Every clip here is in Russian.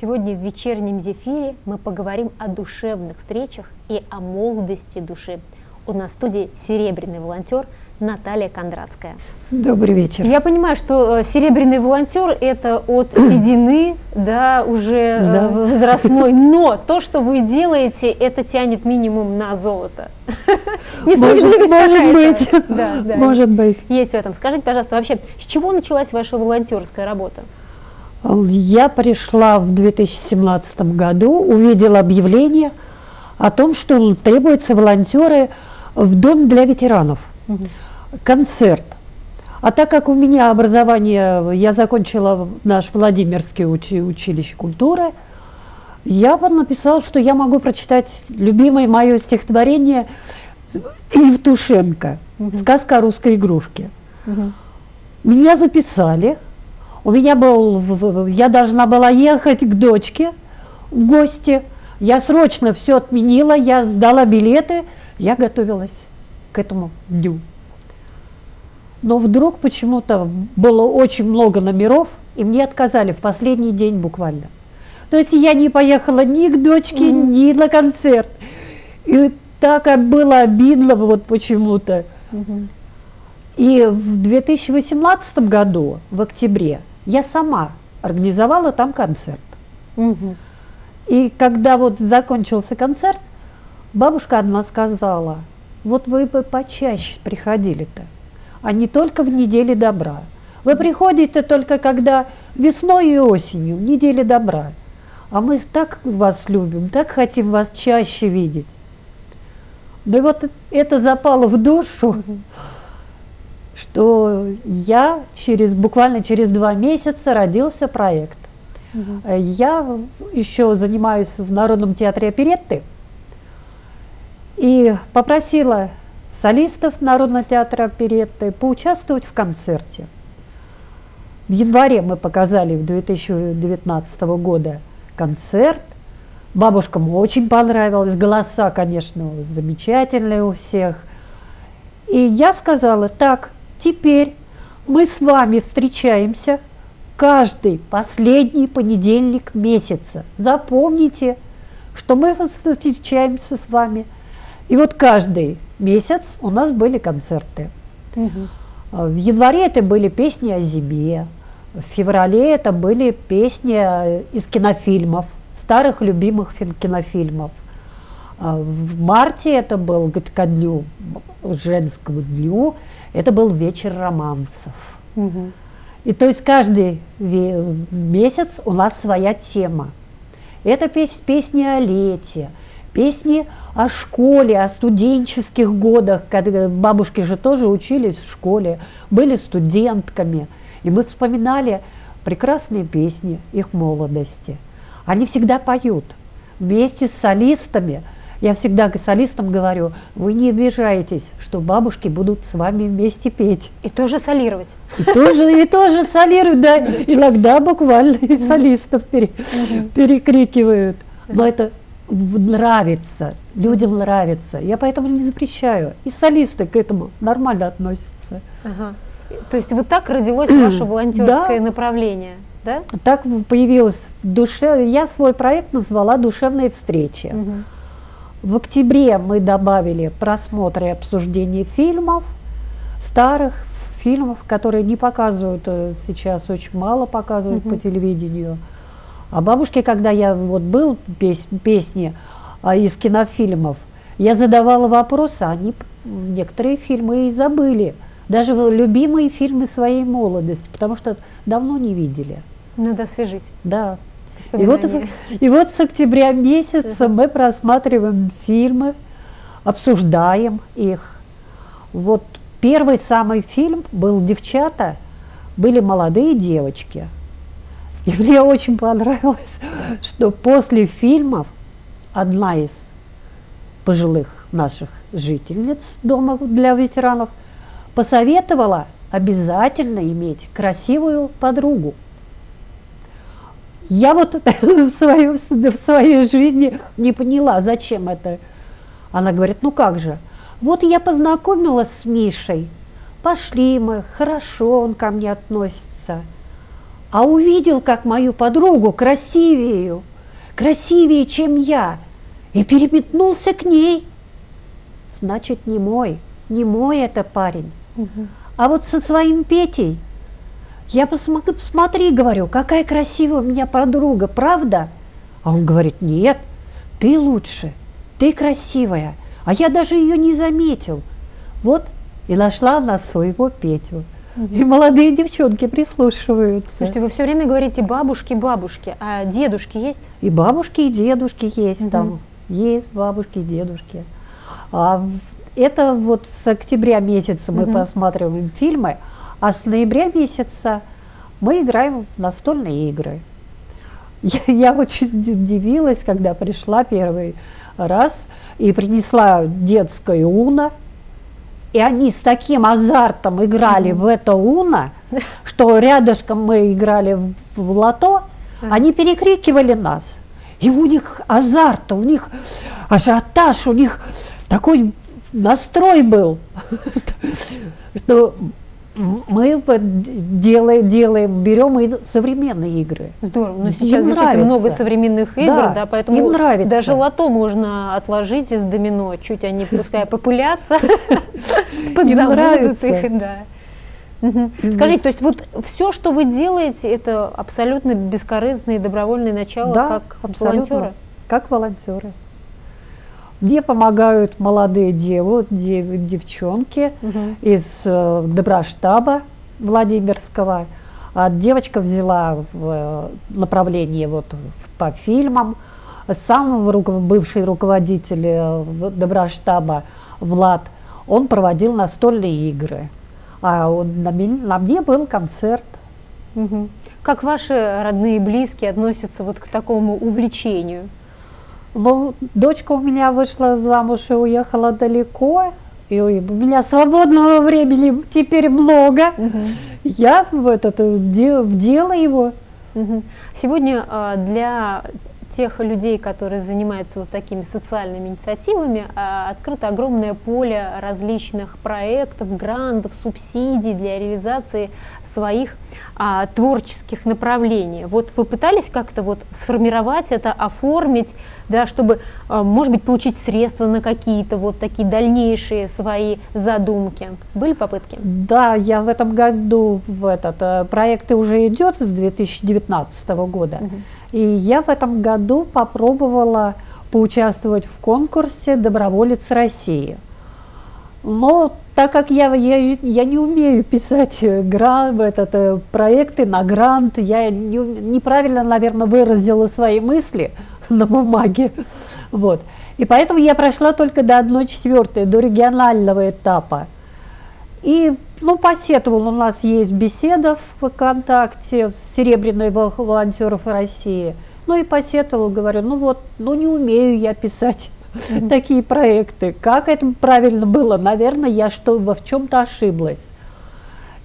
Сегодня в вечернем зефире мы поговорим о душевных встречах и о молодости души. У нас в студии серебряный волонтер Наталья Кондратская. Добрый вечер. Я понимаю, что э, серебряный волонтер это от седины, да, уже э, да. возрастной, но то, что вы делаете, это тянет минимум на золото. Несправедливость Может быть. Да, да. Может быть. Есть в этом. Скажите, пожалуйста, вообще, с чего началась ваша волонтерская работа? Я пришла в 2017 году, увидела объявление о том, что требуются волонтеры в дом для ветеранов. Угу. Концерт. А так как у меня образование, я закончила наш Владимирский учи, училище культуры, я написала, что я могу прочитать любимое мое стихотворение Евтушенко угу. «Сказка о русской игрушке». Угу. Меня записали – у меня был, я должна была ехать к дочке в гости. Я срочно все отменила, я сдала билеты, я готовилась к этому дню. Но вдруг почему-то было очень много номеров, и мне отказали в последний день буквально. То есть я не поехала ни к дочке, mm-hmm. ни на концерт. И так было обидно вот почему-то. Mm-hmm. И в 2018 году, в октябре, я сама организовала там концерт. Угу. И когда вот закончился концерт, бабушка одна сказала, вот вы бы почаще приходили-то, а не только в неделе добра. Вы приходите только когда весной и осенью, в неделе добра. А мы так вас любим, так хотим вас чаще видеть. Да и вот это запало в душу. Угу что я через буквально через два месяца родился проект. Угу. Я еще занимаюсь в Народном театре оперетты и попросила солистов Народного театра оперетты поучаствовать в концерте. В январе мы показали в 2019 года концерт. Бабушкам очень понравилось, голоса, конечно, замечательные у всех. И я сказала, так, Теперь мы с вами встречаемся каждый последний понедельник месяца. Запомните, что мы встречаемся с вами. И вот каждый месяц у нас были концерты. Угу. В январе это были песни о зиме, в феврале это были песни из кинофильмов, старых любимых кинофильмов. А в марте это был ко дню, женскому дню, это был вечер романсов. Угу. И то есть каждый месяц у нас своя тема. Это пес песни о лете, песни о школе, о студенческих годах, когда бабушки же тоже учились в школе, были студентками. И мы вспоминали прекрасные песни их молодости. Они всегда поют вместе с солистами – я всегда солистам говорю, вы не обижаетесь, что бабушки будут с вами вместе петь. И тоже солировать. И тоже, и тоже солировать, да. Иногда буквально и солистов пере, перекрикивают. Но это нравится, людям нравится. Я поэтому не запрещаю. И солисты к этому нормально относятся. Ага. То есть вот так родилось ваше волонтерское да. направление? Да? Так появилось в душе. Я свой проект назвала «Душевные встречи». Угу. В октябре мы добавили просмотры и обсуждение фильмов, старых фильмов, которые не показывают э, сейчас, очень мало показывают угу. по телевидению. А бабушке, когда я вот был пес, песни а, из кинофильмов, я задавала вопросы, они некоторые фильмы и забыли. Даже любимые фильмы своей молодости, потому что давно не видели. Надо освежить. Да. И вот, и вот с октября месяца мы просматриваем фильмы, обсуждаем их. Вот первый самый фильм был «Девчата», были молодые девочки. И мне очень понравилось, что после фильмов одна из пожилых наших жительниц дома для ветеранов посоветовала обязательно иметь красивую подругу. Я вот в, свою, в своей жизни не поняла, зачем это. Она говорит, ну как же, вот я познакомилась с Мишей, пошли мы, хорошо он ко мне относится. а увидел, как мою подругу красивее, красивее, чем я, и переметнулся к ней. Значит, не мой, не мой это парень. Угу. А вот со своим Петей я посмотри, посмотри, говорю, какая красивая у меня подруга, правда? А он говорит, нет, ты лучше, ты красивая, а я даже ее не заметил. Вот и нашла она своего Петю. И молодые девчонки прислушиваются. Слушайте, вы все время говорите бабушки, бабушки, а дедушки есть? И бабушки, и дедушки есть угу. там. Есть бабушки и дедушки. А это вот с октября месяца мы угу. посматриваем фильмы, а с ноября месяца мы играем в настольные игры. Я, я очень удивилась, когда пришла первый раз и принесла детское уна, и они с таким азартом играли mm-hmm. в это уна, что рядышком мы играли в, в лото, mm-hmm. они перекрикивали нас. И у них азарт, у них ажиотаж, у них такой настрой был, что мы делаем, делаем, берем и современные игры. Здорово. Но сейчас им нравится. много современных игр, да, да поэтому им нравится. даже лото можно отложить из домино, чуть они пускай популятся, подзабудут их, да. Скажите, то есть вот все, что вы делаете, это абсолютно бескорыстное и добровольное начало, да, как волонтеры? Как волонтеры. Мне помогают молодые девы, дев, девчонки угу. из э, Доброштаба Владимирского. А девочка взяла в э, направление вот в, по фильмам. Сам руко, бывший руководитель э, Доброштаба Влад, он проводил настольные игры. А он, на, на мне был концерт. Угу. Как ваши родные и близкие относятся вот к такому увлечению? Дочка у меня вышла замуж и уехала далеко. И у меня свободного времени теперь много. Угу. Я в, этот, в дело его. Сегодня а, для тех людей, которые занимаются вот такими социальными инициативами, а, открыто огромное поле различных проектов, грантов, субсидий для реализации своих а, творческих направлений. Вот вы пытались как-то вот сформировать это, оформить, да, чтобы, а, может быть, получить средства на какие-то вот такие дальнейшие свои задумки? Были попытки? Да, я в этом году в этот э, проект уже идет с 2019 года. Угу. И я в этом году попробовала поучаствовать в конкурсе «Доброволец России». Но так как я, я, я не умею писать грант, этот, э, проекты на грант, я не, неправильно, наверное, выразила свои мысли на бумаге. Вот. И поэтому я прошла только до 1 четвертой, до регионального этапа. И ну, посетовал, у нас есть беседа в ВКонтакте с Серебряной волонтеров России. Ну и посетовал, говорю, ну вот, ну не умею я писать такие проекты. Как это правильно было? Наверное, я что во в чем-то ошиблась.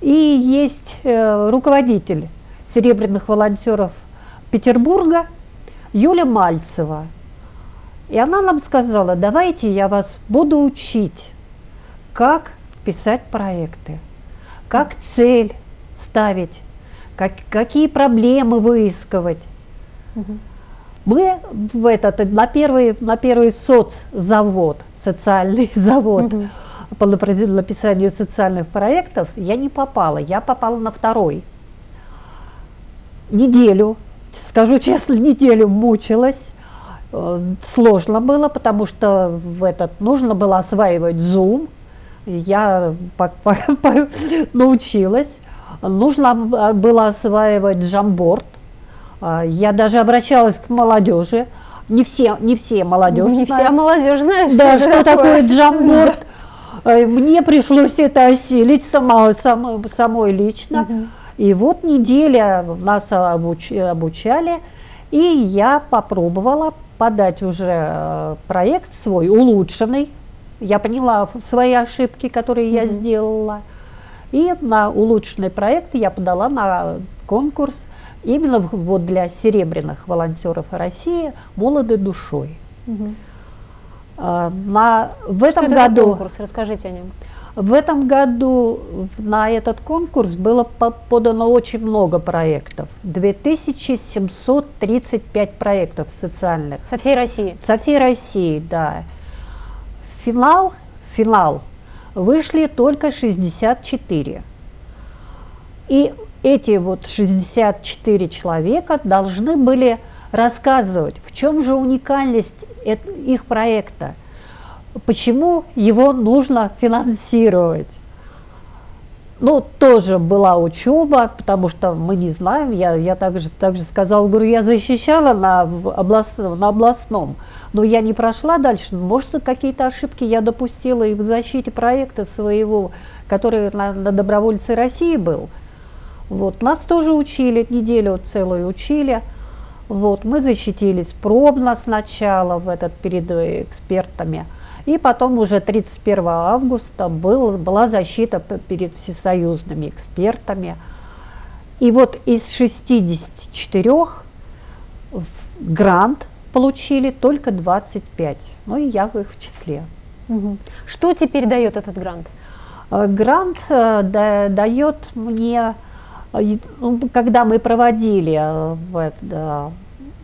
И есть э, руководитель серебряных волонтеров Петербурга Юля Мальцева. И она нам сказала, давайте я вас буду учить, как писать проекты, как цель ставить, как, какие проблемы выискивать. Угу. Мы в этот, на, первый, на первый соцзавод, социальный завод угу. по написанию социальных проектов я не попала, я попала на второй. Неделю, скажу честно, неделю мучилась, э, сложно было, потому что в этот нужно было осваивать Zoom, я научилась. Нужно было осваивать джамборд. А, я даже обращалась к молодежи. Не все, не все молодежь Не вся молодежь знает, да, что, что такое джамборд. Э, мне пришлось это осилить сама, сам, самой лично. Угу. И вот неделя нас обуч, обучали, и я попробовала подать уже э, проект свой, улучшенный, я поняла свои ошибки, которые mm-hmm. я сделала. И на улучшенный проект я подала на конкурс именно вот для серебряных волонтеров России «Молоды душой». Угу. А, на, в этом Что году... конкурс? Расскажите о нем. В этом году на этот конкурс было подано очень много проектов. 2735 проектов социальных. Со всей России? Со всей России, да. Финал, финал вышли только 64. И эти вот 64 человека должны были рассказывать, в чем же уникальность их проекта, почему его нужно финансировать. Ну, тоже была учеба, потому что мы не знаем, я, я также, также сказала, говорю, я защищала на, област, на областном, но я не прошла дальше, может, какие-то ошибки я допустила и в защите проекта своего, который на, на добровольце России был. Вот, нас тоже учили, неделю целую учили, вот, мы защитились пробно сначала в этот перед экспертами, и потом уже 31 августа был, была защита перед всесоюзными экспертами. И вот из 64 грант получили только 25, ну и я в их числе. Что теперь дает этот грант? Э, грант э, да, дает мне, э, ну, когда мы проводили да,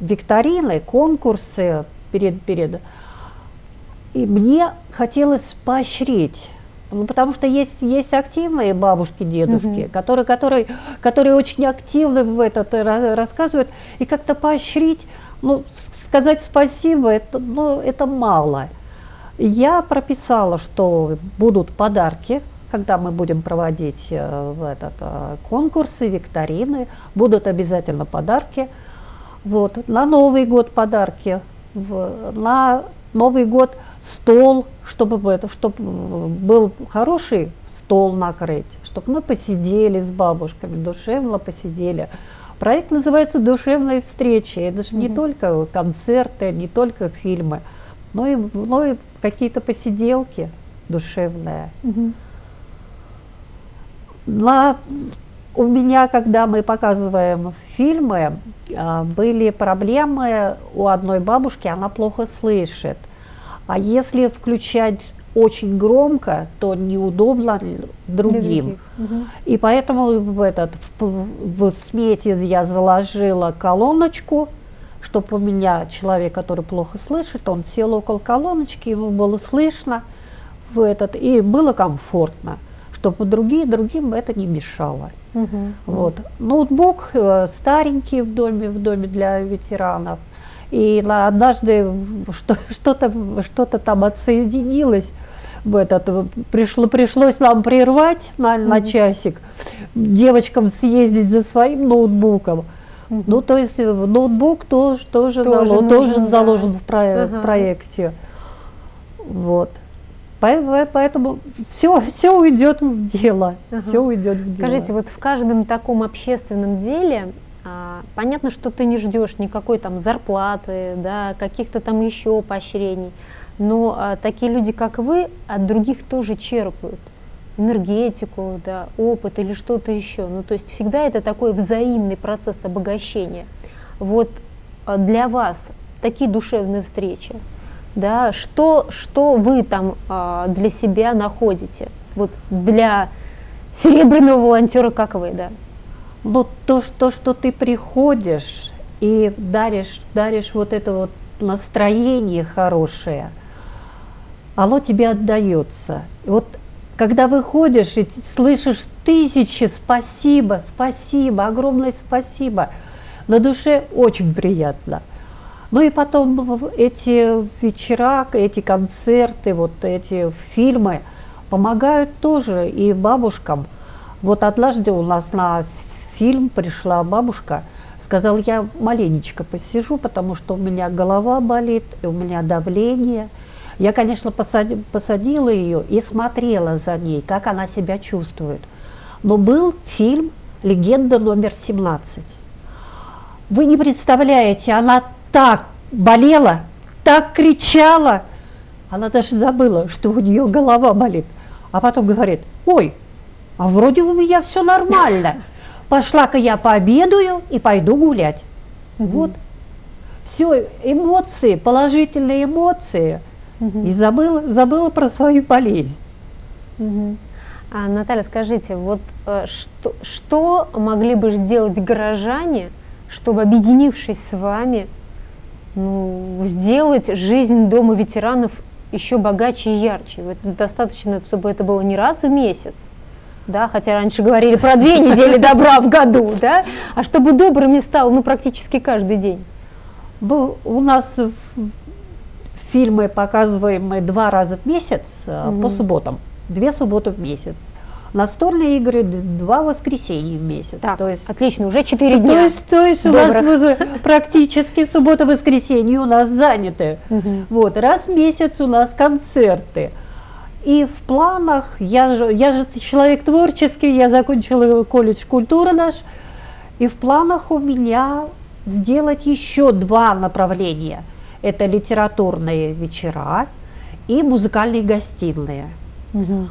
викторины, конкурсы перед, перед и мне хотелось поощрить ну, потому что есть, есть активные бабушки, дедушки, угу. которые, которые, которые очень активно в этот рассказывают, и как-то поощрить, ну, сказать спасибо, это, ну, это мало. Я прописала, что будут подарки, когда мы будем проводить э, этот, э, конкурсы, викторины, будут обязательно подарки. Вот, на Новый год подарки, в, на Новый год – стол, чтобы, чтобы был хороший стол накрыть, чтобы мы посидели с бабушками, душевно посидели. Проект называется «Душевные встречи». Это же mm-hmm. не только концерты, не только фильмы, но и, но и какие-то посиделки душевные. Mm-hmm. На, у меня, когда мы показываем фильмы, а, были проблемы у одной бабушки, она плохо слышит. А если включать очень громко, то неудобно другим. Угу. И поэтому в, этот, в, в смете я заложила колоночку, чтобы у меня человек, который плохо слышит, он сел около колоночки, ему было слышно в этот, и было комфортно, чтобы другие, другим это не мешало. Угу. Вот. Ноутбук э, старенький в доме, в доме для ветеранов. И однажды что-то что там отсоединилось, в этот, пришло, пришлось нам прервать на, mm-hmm. на часик, девочкам съездить за своим ноутбуком. Mm-hmm. Ну, то есть ноутбук тоже, тоже, тоже, залож, нужен, тоже да. заложен в, про, uh-huh. проекте. Вот. Поэтому все, все уйдет в дело. Ага. Все уйдет в дело. Скажите, вот в каждом таком общественном деле а, понятно, что ты не ждешь никакой там зарплаты, да, каких-то там еще поощрений, но а, такие люди, как вы, от других тоже черпают энергетику, да, опыт или что-то еще. Ну, то есть всегда это такой взаимный процесс обогащения. Вот а, для вас такие душевные встречи, да, что, что вы там а, для себя находите, вот для серебряного волонтера, как вы, да? Но то, что, что ты приходишь и даришь, даришь вот это вот настроение хорошее, оно тебе отдается. Вот когда выходишь и слышишь тысячи спасибо, спасибо, огромное спасибо, на душе очень приятно. Ну и потом эти вечера, эти концерты, вот эти фильмы помогают тоже и бабушкам. Вот однажды у нас на фильм пришла бабушка, сказал, я маленечко посижу, потому что у меня голова болит, и у меня давление. Я, конечно, посади, посадила ее и смотрела за ней, как она себя чувствует. Но был фильм «Легенда номер 17». Вы не представляете, она так болела, так кричала, она даже забыла, что у нее голова болит. А потом говорит, ой, а вроде у меня все нормально. Пошла-ка я пообедаю и пойду гулять. Вот. Все, эмоции, положительные эмоции. Угу. И забыла, забыла про свою болезнь. Угу. А, Наталья, скажите, вот э, что, что могли бы сделать горожане, чтобы, объединившись с вами, ну, сделать жизнь Дома ветеранов еще богаче и ярче? Вот достаточно, чтобы это было не раз в месяц, да, хотя раньше говорили про две недели добра в году, да, а чтобы добрыми стал, ну, практически каждый день. Ну, у нас фильмы показываемые два раза в месяц угу. по субботам две субботы в месяц. Настольные игры два воскресенья в месяц. Так, то есть, отлично, уже четыре дня. То есть, то есть у нас практически суббота-воскресенье у нас заняты. Угу. Вот, раз в месяц у нас концерты. И в планах, я же, я же человек творческий, я закончила колледж культуры наш, и в планах у меня сделать еще два направления. Это литературные вечера и музыкальные гостиные. Угу.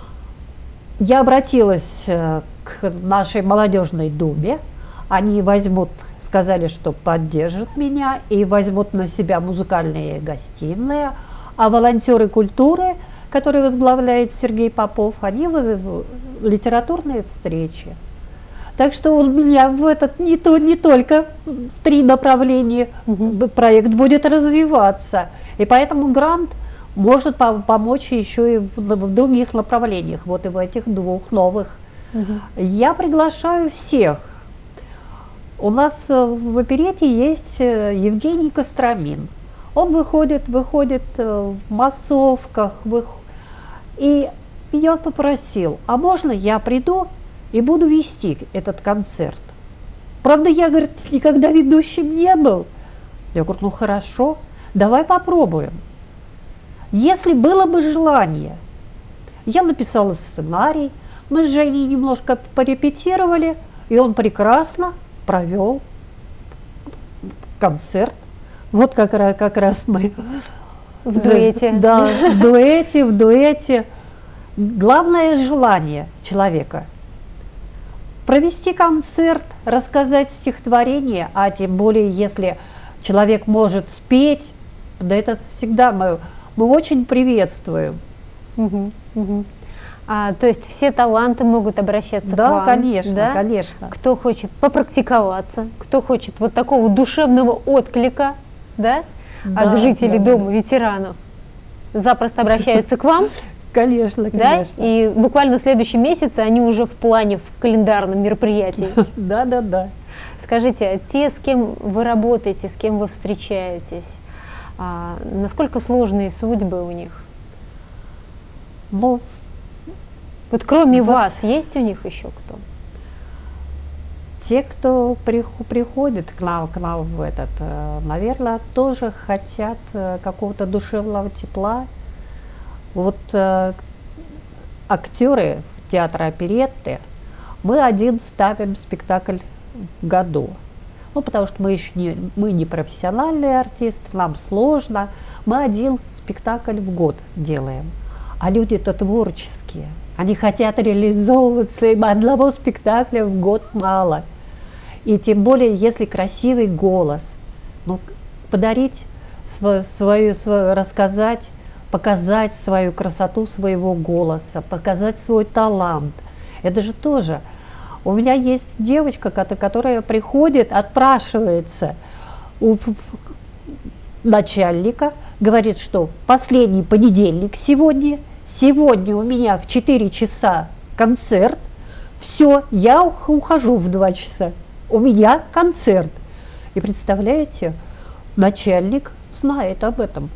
Я обратилась э, к нашей молодежной думе. Они возьмут, сказали, что поддержат меня и возьмут на себя музыкальные гостиные. А волонтеры культуры, которые возглавляет Сергей Попов, они вызовут литературные встречи. Так что у меня в этот не, то, не только три направления угу. проект будет развиваться. И поэтому грант – может помочь еще и в, в других направлениях, вот и в этих двух новых. Угу. Я приглашаю всех. У нас э, в оперете есть э, Евгений Костромин. Он выходит, выходит э, в массовках, вых... и я попросил, а можно я приду и буду вести этот концерт? Правда, я, говорит, никогда ведущим не был. Я говорю, ну хорошо, давай попробуем. Если было бы желание, я написала сценарий, мы с Женей немножко порепетировали, и он прекрасно провел концерт. Вот как, раз, как раз мы в дуэте. Да, в дуэте, в дуэте. Главное желание человека провести концерт, рассказать стихотворение, а тем более, если человек может спеть, да это всегда мы мы очень приветствуем. Угу, угу. А, то есть все таланты могут обращаться да, к вам? Конечно, да, конечно. Кто хочет попрактиковаться, кто хочет вот такого душевного отклика, да, да от жителей да, дома да. ветеранов, запросто обращаются к вам. Конечно, конечно. Да? И буквально в следующем месяце они уже в плане, в календарном мероприятии. Да, да, да. Скажите, те, с кем вы работаете, с кем вы встречаетесь, а, насколько сложные судьбы у них? Ну, вот кроме да. вас, есть у них еще кто? Те, кто приходит к нам, к нам в этот, э, наверное, тоже хотят э, какого-то душевного тепла. Вот э, актеры театра оперетты, мы один ставим спектакль в году. Ну, потому что мы еще не, мы не профессиональные артисты, нам сложно. Мы один спектакль в год делаем. А люди-то творческие. Они хотят реализовываться, им одного спектакля в год мало. И тем более, если красивый голос, ну, подарить свою, свою, свою рассказать, показать свою красоту своего голоса, показать свой талант. Это же тоже у меня есть девочка, которая приходит, отпрашивается у начальника, говорит, что последний понедельник сегодня, сегодня у меня в 4 часа концерт, все, я ухожу в 2 часа, у меня концерт. И представляете, начальник знает об этом.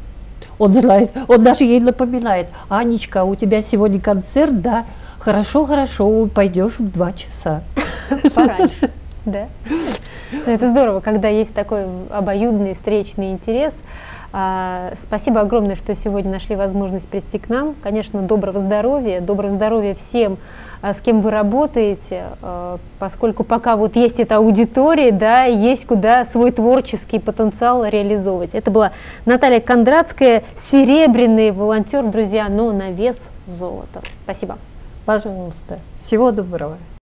Он знает, он даже ей напоминает, Анечка, у тебя сегодня концерт, да, Хорошо, хорошо, пойдешь в два часа. Пораньше, да? Это здорово, когда есть такой обоюдный встречный интерес. А, спасибо огромное, что сегодня нашли возможность прийти к нам. Конечно, доброго здоровья, доброго здоровья всем, с кем вы работаете, а, поскольку пока вот есть эта аудитория, да, есть куда свой творческий потенциал реализовывать. Это была Наталья Кондратская, серебряный волонтер, друзья, но на вес золота. Спасибо. Пожалуйста. Всего доброго.